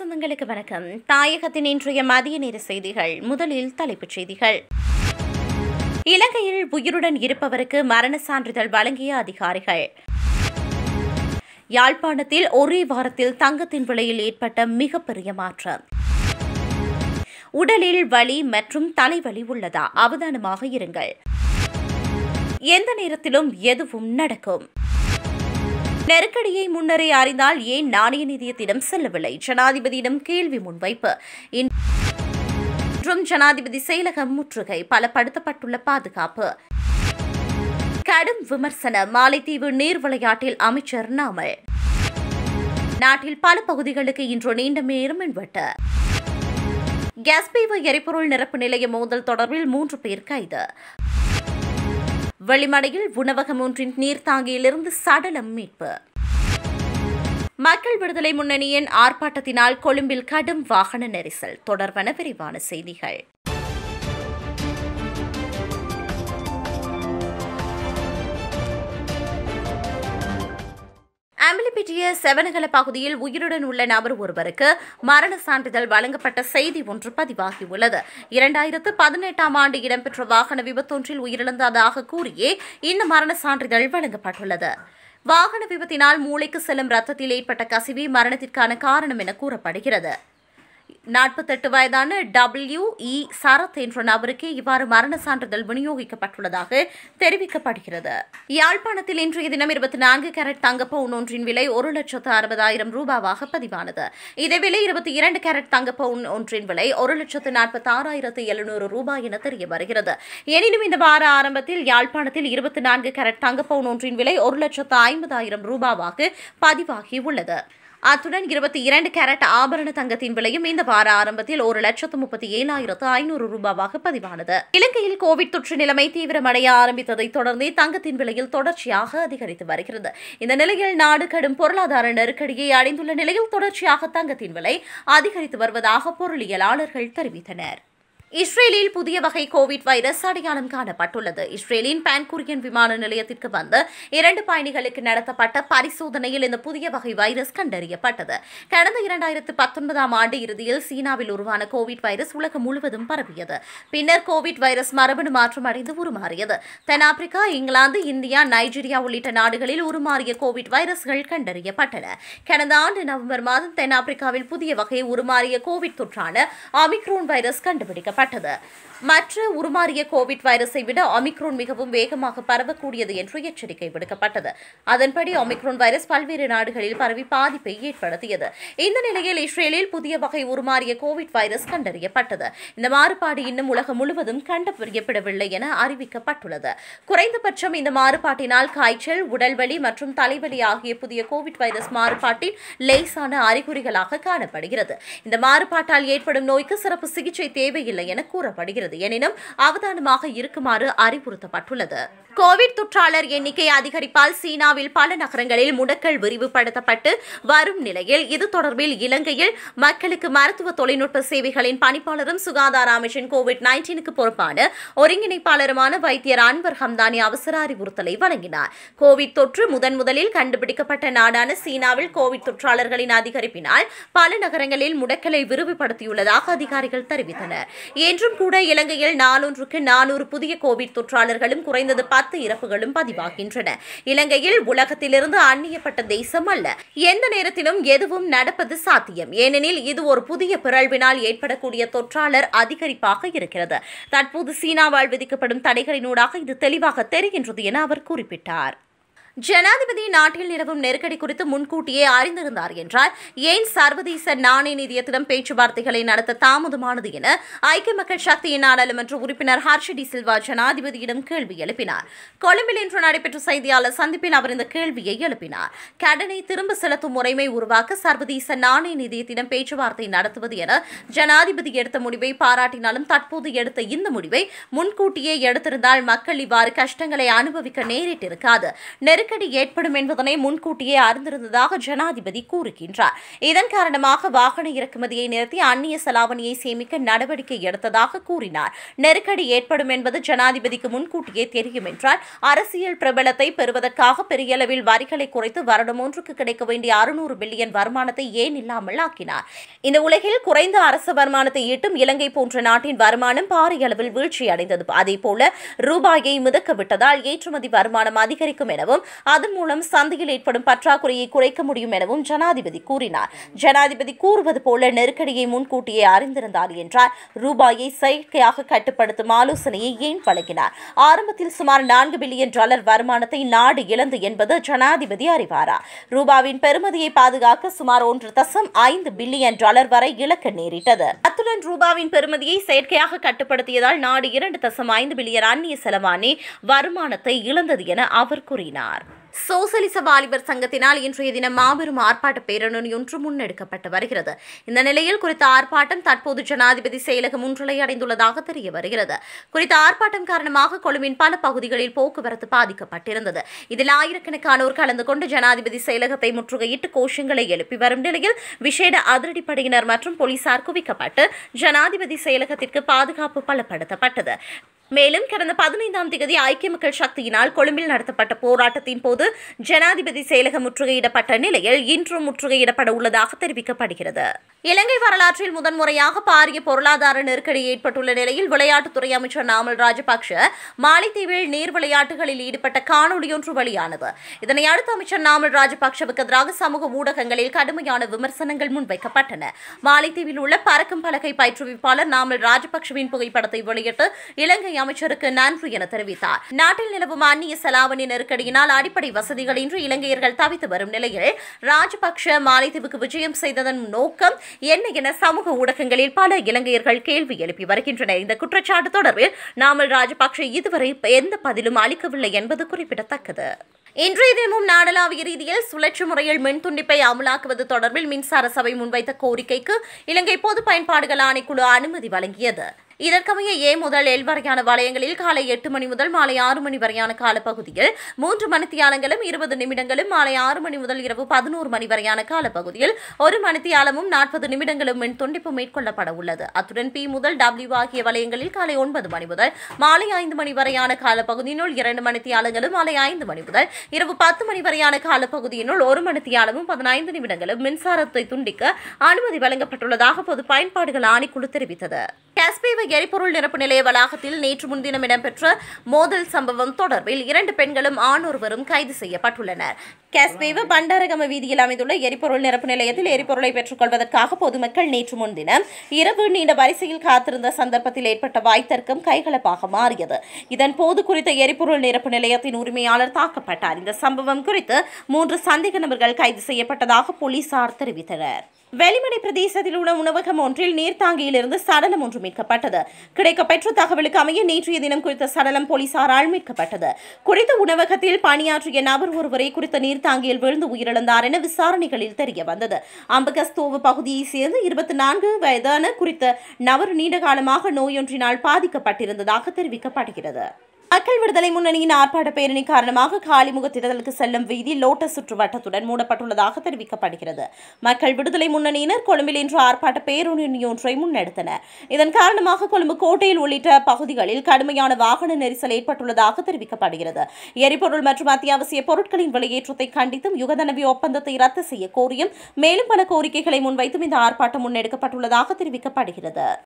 சொந்தங்களுக்கு வணக்கம். தாயகத்தின் இன்றைய மதிய நேர செய்திகள். முதலில் தலைப்புச் செய்திகள். இலங்கையில் உயிருடன் இருப்பவருக்கு மரண சான்றிதழ் வழங்கிய அதிகாரிகள். யாழ்ப்பாணத்தில் ஒரே வாரத்தில் தங்கத்தின் விலையில் ஏற்பட்ட மிகப்பெரிய மாற்றம். உடலில் வலி மற்றும் தலைவலி உள்ளதா? அவதானமாக இருங்கள். எந்த நேரத்திலும் எதுவும் நடக்கும். நெருக்கடியை முன்னரே அறிந்தால் ஏன் நாணய நிதியத்திடம் செல்லவில்லை? ஜனாதிபதியிடம் கேள்வி முன்வைப்பு. இன்றும் ஜனாதிபதி செயலகம் முற்றுகை. பலப்படுத்தப்பட்டுள்ள பாதுகாப்பு. கடும் விமர்சன. மாலைத்தீவு நீர் விளையாட்டில் அமைச்சர் நாமல். நாட்டில் பல பகுதிகளுக்கு இன்று நீண்ட நேரம் மின்வெட்டு. கேஸ்பீவ எரிபொருள் நிரப்பு நிலைய மோதல் தொடர்பில் மூன்று பேர் கைது. வெளிமடையில் உணவகம் ஒன்றின் நீர்த்தாங்கியிலிருந்து சடலம் மீட்பு. மக்கள் விடுதலை முன்னணியின் ஆர்ப்பாட்டத்தினால் கொழும்பில் கடும் வாகன நெரிசல். தொடர்பான விரிவான செய்திகள். அம்பலிப்பிட்டிய செவனகல பகுதியில் உயிருடன் உள்ள நபர் ஒருவருக்கு மரண சான்றிதழ் வழங்கப்பட்ட செய்தி ஒன்று பதிவாகியுள்ளது. இரண்டாயிரத்து பதினெட்டாம் ஆண்டு இடம்பெற்ற வாகன விபத்தொன்றில் உயிரிழந்ததாக கூறியே இந்த மரண சான்றிதழ் வழங்கப்பட்டுள்ளது. வாகன விபத்தினால் மூளைக்கு செல்லும் ரத்தத்தில் ஏற்பட்ட கசிவே மரணத்திற்கான காரணம் என கூறப்படுகிறது. நாற்பத்தெட்டு வயதான டபிள்யூ இ சரத் என்ற நபருக்கு இவ்வாறு மரண சான்றிதழ் விநியோகிக்கப்பட்டுள்ளதாக தெரிவிக்கப்படுகிறது. யாழ்ப்பாணத்தில் இன்றைய தினம் இருபத்தி நான்கு கேரட் தங்க பவுன் ஒன்றின் விலை ஒரு லட்சத்து அறுபதாயிரம் ரூபாவாக பதிவானது. இதே விலை இருபத்தி இரண்டு கேரட் தங்க பவுன் ஒன்றின் விலை ஒரு லட்சத்து நாற்பத்தி ஆறாயிரத்து எழுநூறு ரூபாய் என தெரிய வருகிறது. எனினும் இந்த வார ஆரம்பத்தில் யாழ்ப்பாணத்தில் இருபத்தி நான்கு கேரட் தங்க பவுன் ஒன்றின் விலை ஒரு லட்சத்து ஐம்பதாயிரம் ரூபாவாக பதிவாகியுள்ளது அத்துடன் இருபத்தி இரண்டு கேரட் ஆபரண தங்கத்தின் விலையும் இந்த வார ஆரம்பத்தில் ஒரு லட்சத்து முப்பத்தி ஏழாயிரத்து ஐநூறு ரூபாவாக பதிவானது. இலங்கையில் கோவிட் தொற்று நிலைமை தீவிரமடைய ஆரம்பித்ததை தொடர்ந்து தங்கத்தின் விலையில் தொடர்ச்சியாக அதிகரித்து வருகிறது. இந்த நிலையில் நாடு கடும் பொருளாதார நெருக்கடியை அடைந்துள்ள நிலையில் தொடர்ச்சியாக தங்கத்தின் விலை அதிகரித்து வருவதாக பொருளியலாளர்கள் தெரிவித்தனர். இஸ்ரேலில் புதிய வகை கோவிட் வைரஸ் அடையாளம் காணப்பட்டுள்ளது. இஸ்ரேலின் பான்குரியன் விமான நிலையத்திற்கு வந்த இரண்டு பயணிகளுக்கு நடத்தப்பட்ட பரிசோதனையில் இந்த புதிய வகை வைரஸ் கண்டறியப்பட்டது. கடந்த இரண்டாயிரத்து பத்தொன்பதாம் ஆண்டு இறுதியில் சீனாவில் உருவான கோவிட் வைரஸ் உலகம் முழுவதும் பரவியது. பின்னர் கோவிட் வைரஸ் மரபணு மாற்றம் அடைந்து உருமாறியது. தென்னாப்பிரிக்கா இங்கிலாந்து இந்தியா நைஜீரியா உள்ளிட்ட நாடுகளில் உருமாறிய கோவிட் வைரஸ்கள் கண்டறியப்பட்டன. கடந்த ஆண்டு நவம்பர் மாதம் தென்னாப்பிரிக்காவில் புதிய வகை உருமாறிய கோவிட் தொற்றான ஆமிக்ரோன் வைரஸ் கண்டுபிடிக்கப்பட்டது. ஏற்பட்டது மற்ற உருமாறிய கோவிட் வைரஸை விட ஒமிக்ரோன் மிகவும் வேகமாக பரவக்கூடியது என்று எச்சரிக்கை விடுக்கப்பட்டது. அதன்படி ஒமிக்ரோன் வைரஸ் பல்வேறு நாடுகளில் பரவி பாதிப்பை ஏற்படுத்தியது. இந்த நிலையில் இஸ்ரேலில் புதிய வகை உருமாறிய கோவிட் வைரஸ் கண்டறியப்பட்டது. இந்த மாறுபாடு இன்னும் உலகம் முழுவதும் கண்டறியப்படவில்லை என அறிவிக்கப்பட்டுள்ளது. குறைந்தபட்சம் இந்த மாறுபாட்டினால் காய்ச்சல் உடல்வலி மற்றும் தலைவலி ஆகிய புதிய கோவிட் வைரஸ் மாறுபாட்டின் லேசான அறிகுறிகளாக காணப்படுகிறது. இந்த மாறுபாட்டால் ஏற்படும் நோய்க்கு சிறப்பு சிகிச்சை தேவையில்லை என கூறப்படுகிறது. எனினும் அவதானமாக இருக்குமாறு அறிவுறுத்தப்பட்டுள்ளது. கோவிட் தொற்றாளர் எண்ணிக்கை அதிகரிப்பால் சீனாவில் பல நகரங்களில் முடக்கல் விரிவுபடுத்தப்பட்டு வரும் நிலையில் இது தொடர்பில் இலங்கையில் மக்களுக்கு மருத்துவ தொழில்நுட்ப சேவைகளின் பணிப்பாளரும் சுகாதார அமைச்சின் கோவிட் நைன்டீனுக்கு பொறுப்பான ஒருங்கிணைப்பாளருமான வைத்தியர் அன்வர் ஹம்தானி அவசர அறிவுறுத்தலை வழங்கினார். கோவிட் தொற்று முதன் முதலில் கண்டுபிடிக்கப்பட்ட நாடான சீனாவில் கோவிட் தொற்றாளர்களின் அதிகரிப்பினால் பல நகரங்களில் முடக்கலை விரிவுபடுத்தியுள்ளதாக அதிகாரிகள் தெரிவித்தனர். என்றும் கூட இலங்கையில் நாளொன்றுக்கு நானூறு புதிய கோவிட் தொற்றாளர்களும் குறைந்தது பத்து இறப்புகளும் பதிவாகின்றன. இலங்கையில் உலகத்திலிருந்து அந்நியப்பட்ட தேசம் அல்ல. எந்த நேரத்திலும் எதுவும் நடப்பது சாத்தியம். ஏனெனில் இது ஒரு புதிய பிறழ்வினால் ஏற்படக்கூடிய தொற்றாளர் அதிகரிப்பாக இருக்கிறது. தற்போது சீனாவால் விதிக்கப்படும் தடைகளினூடாக இது தெளிவாக தெரிகின்றது என அவர் குறிப்பிட்டார். ஜனாதிபதி நாட்டில் நிலவும் நெருக்கடி குறித்து முன்கூட்டியே அறிந்திருந்தார் என்றால் ஏன் சர்வதேச நாணய நிதியத்திடம் பேச்சுவார்த்தைகளை நடத்த தாமதமானது என ஐக்கிய மக்கள் சக்தியின் நாடாளுமன்ற உறுப்பினர் ஹர்ஷடி சில்வா ஜனாதிபதியிடம் கேள்வி எழுப்பினார். கொழும்பில் இன்று நடைபெற்ற செய்தியாளர் சந்திப்பில் அவர் இந்த கேள்வியை எழுப்பினார். கடனை திரும்ப செலுத்தும் முறைமை உருவாக்க சர்வதேச நாணய நிதியத்திடம் பேச்சுவார்த்தை நடத்துவது என ஜனாதிபதி எடுத்த முடிவை பாராட்டினாலும் தற்போது எடுத்த இந்த முடிவை முன்கூட்டியே எடுத்திருந்தால் மக்கள் இவ்வாறு கஷ்டங்களை அனுபவிக்க நேரிட்டிருக்காது. நெருக்கடி ஏற்படும் என்பதனை முன்கூட்டியே அறிந்திருந்ததாக ஜனாதிபதி கூறுகின்றார். இதன் காரணமாக வாகன இறக்குமதியை நிறுத்தி அந்நிய செலாவணியை சேமிக்க நடவடிக்கை எடுத்ததாக கூறினார். நெருக்கடி ஏற்படும் என்பது ஜனாதிபதிக்கு முன்கூட்டியே தெரியும் என்றார் அரசியல் பிரபலத்தை பெறுவதற்காக பெரிய அளவில் வரிகளை குறைத்து வருடம் ஒன்றுக்கு கிடைக்க வேண்டிய அறுநூறு பில்லியன் வருமானத்தை ஏன் இல்லாமல் ஆக்கினார்? இந்த உலகில் குறைந்த அரசு வருமானத்தை ஈட்டும் இலங்கை போன்ற நாட்டின் வருமானம் பாரிய அளவில் வீழ்ச்சி அடைந்தது அதேபோல ரூபாயை மிதக்க விட்டதால் ஏற்றுமதி வருமானம் அதிகரிக்கும் எனவும் அதன் மூலம் சந்தையில் ஏற்படும் பற்றாக்குறையை குறைக்க முடியும் எனவும் ஜனாதிபதி கூறினார். ஜனாதிபதி கூறுவது போல நெருக்கடியை முன்கூட்டியே அறிந்திருந்தார் என்றார். ரூபாயை செயற்கையாக கட்டுப்படுத்தும் ஆலோசனையை ஏன் வழங்கினார்? ஆரம்பத்தில் சுமார் நான்கு பில்லியன் டாலர் வருமானத்தை நாடு இழந்து என்பது ஜனாதிபதி அறிவாரா? ரூபாவின் பெருமதியை பாதுகாக்க சுமார் ஒன்று தசம் ஐந்து பில்லியன் டாலர் வரை இழக்க நேரிட்டது. அத்துடன் ரூபாவின் பெருமதியை செயற்கையாக கட்டுப்படுத்தியதால் நாடு இரண்டு தசம் ஐந்து பில்லியன் அந்நிய செலவானே வருமானத்தை இழந்தது என அவர் கூறினார். சோசலிச வாலிபர் சங்கத்தினால் இன்றைய தினம் மாபெரும் ஆர்ப்பாட்ட பேரணி ஒன்று முன்னெடுக்கப்பட்டு வருகிறது. இந்த நிலையில் குறித்த ஆர்ப்பாட்டம் தற்போது ஜனாதிபதி செயலகம் முன்னிலை அடைந்துள்ளதாக தெரிய வருகிறது. குறித்த ஆர்ப்பாட்டம் காரணமாக கொழும்பின் பல பகுதிகளில் போக்குவரத்து பாதிக்கப்பட்டிருந்தது. இதில் ஆயிரக்கணக்கானோர் கலந்து கொண்டு ஜனாதிபதி செயலகத்தை முற்றுகையிட்டு கோஷங்களை எழுப்பி வரும் நிலையில் விசேட அதிரடிப்படையினர் மற்றும் போலீசார் குவிக்கப்பட்டு ஜனாதிபதி செயலகத்திற்கு பாதுகாப்பு பலப்படுத்தப்பட்டது. மேலும் கடந்த பதினைந்தாம் தேதி ஐக்கிய மக்கள் சக்தியினால் கொழும்பில் நடத்தப்பட்ட போராட்டத்தின் போது ஜனாதிபதி செயலகம் முற்றுகையிடப்பட்ட நிலையில் இன்றும் முற்றுகையிடப்பட உள்ளதாக தெரிவிக்கப்படுகிறது. இலங்கை வரலாற்றில் முதன்முறையாக பாரிய பொருளாதார நெருக்கடி ஏற்பட்டுள்ள நிலையில் விளையாட்டுத்துறை அமைச்சர் நாமல் ராஜபக்ஷ மாலைத்தீவில் நீர் விளையாட்டுகளில் ஈடுபட்ட காணொலியொன்று வெளியானது. இதனை அடுத்து அமைச்சர் நாமல் ராஜபக்ஷவுக்கு எதிராக சமூக ஊடகங்களில் கடுமையான விமர்சனங்கள் முன்வைக்கப்பட்டன. மாலைத்தீவில் உள்ள பறக்கும் பலகை பயிற்றுவிப்பாளர் நாமல் ராஜபக்ஷவின் புகைப்படத்தை வெளியிட்டு இலங்கை அமைச்சருக்கு நன்றி என தெரிவித்தார். நாட்டில் நிலவும் அந்நிய செலாவணி நெருக்கடியினால் அடிப்படை வசதிகளின்றி இலங்கையர்கள் தவித்து வரும் நிலையில் ராஜபக்ஷ மாலைத்தீவுக்கு விஜயம் செய்ததன் நோக்கம் என்ன என சமூக ஊடகங்களில் பல இலங்கையர்கள் கேள்வி எழுப்பி வருகின்றனர். இந்த குற்றச்சாட்டு தொடர்பில் நாமல் ராஜபக்ஷ இதுவரை எந்த பதிலும் அளிக்கவில்லை என்பது குறிப்பிடத்தக்கது. இன்றைய தினமும் நாடளாவிய ரீதியில் சுழற்சி முறையில் மின் துண்டிப்பை அமலாக்குவது தொடர்பில் மின்சார சபை முன்வைத்த கோரிக்கைக்கு இலங்கை பொது பயன்பாடுகள் ஆணைக்குழு அனுமதி வழங்கியது. இதற்கமைய ஏ முதல் எல் வரையான வளையங்களில் காலை எட்டு மணி முதல் மாலை ஆறு மணி வரையான காலப்பகுதியில் மூன்று மணித்தியாலங்களும் இருபது நிமிடங்களும் மாலை ஆறு மணி முதல் இரவு பதினோரு மணி வரையான காலப்பகுதியில் ஒரு மணித்தியாலமும் நாற்பது நிமிடங்களும் மின் துண்டிப்பு மேற்கொள்ளப்பட உள்ளது. அத்துடன் பி முதல் டபிள்யூ ஆகிய வளையங்களில் காலை ஒன்பது மணி முதல் மாலை ஐந்து மணி வரையான காலப்பகுதியினுள் இரண்டு மணித்தியாலங்களும் மாலை ஐந்து மணி முதல் இரவு பத்து மணி வரையான காலப்பகுதியினுள் ஒரு மணித்தியாலமும் பதினைந்து நிமிடங்களும் மின்சாரத்தை துண்டிக்க அனுமதி வழங்கப்பட்டுள்ளதாக பொது பயன்பாடுகள் ஆணைக்குழு தெரிவித்தது. காஸ்பேவ எரிபொருள் நிரப்பு நிலைய வளாகத்தில் நேற்று முன்தினம் இடம்பெற்ற மோதல் சம்பவம் தொடர்பில் இரண்டு பெண்களும் ஆண் ஒருவரும் கைது செய்யப்பட்டுள்ளனர். காஸ்பேவ பண்டாரகம வீதியில் அமைந்துள்ள எரிபொருள் நிரப்பு நிலையத்தில் எரிபொருளை பெற்றுக்கொள்வதற்காக பொதுமக்கள் நேற்று முன்தினம் இரவு நீண்ட வரிசையில் காத்திருந்த சந்தர்ப்பத்தில் ஏற்பட்ட வாய்த்தர்க்கம் கைகலப்பாக மாறியது. இதன் போது குறித்த எரிபொருள் நிரப்பு நிலையத்தின் உரிமையாளர் தாக்கப்பட்டார். இந்த சம்பவம் குறித்து மூன்று சந்தேக நபர்கள் கைது செய்யப்பட்டதாக போலீசார் தெரிவித்தனர். வெளிமடை பிரதேசத்தில் உள்ள உணவகம் ஒன்றில் நீர்த்தாங்கியிலிருந்து சடலம் ஒன்று மீட்கப்பட்டது. கிடைக்கப்பெற்ற தகவலுக்கு அமைய நேற்றைய தினம் குறித்த சடலம் போலீசாரால் மீட்கப்பட்டது. குறித்த உணவகத்தில் பணியாற்றிய நபர் ஒருவரை குறித்த நீர்த்தாங்கியில் விழுந்து உயிரிழந்தார் என விசாரணைகளில் தெரிய வந்தது அம்பகஸ்தோவு பகுதியைச் சேர்ந்த இருபத்தி நான்கு வயதான குறித்த நபர் நீண்ட காலமாக நோயொன்றினால் பாதிக்கப்பட்டிருந்ததாக தெரிவிக்கப்படுகிறது. மக்கள் விடுதலை முன்னணியின் ஆர்ப்பாட்ட பேரணி காரணமாக காலிமுகத்திடலுக்கு செல்லும் வீதி லோட்டஸ் சுற்றுவட்டத்துடன் மூடப்பட்டுள்ளதாக தெரிவிக்கப்படுகிறது. மக்கள் விடுதலை முன்னணியினர் கொழும்பில் இன்று ஆர்ப்பாட்ட பேரணி ஒன்றை முன்னெடுத்தனர் இதன் காரணமாக கொழும்பு கோட்டையில் உள்ளிட்ட பகுதிகளில் கடுமையான வாகன நெரிசல் ஏற்பட்டுள்ளதாக தெரிவிக்கப்படுகிறது. எரிபொருள் மற்றும் அத்தியாவசிய பொருட்களின் வெளியேற்றத்தை கண்டித்தும் யுகதனவி ஒப்பந்தத்தை ரத்து செய்ய கோரியும் மேலும் பல கோரிக்கைகளை முன்வைத்தும் இந்த ஆர்ப்பாட்டம் முன்னெடுக்கப்பட்டுள்ளதாக தெரிவிக்கப்படுகிறது.